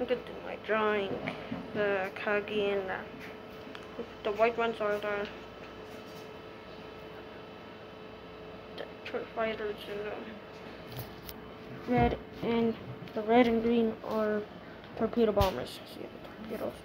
I'm gonna do my drawing. The Akagi and the, the white ones are the, the fighters and the red and the red and green are torpedo bombers. See the torpedoes.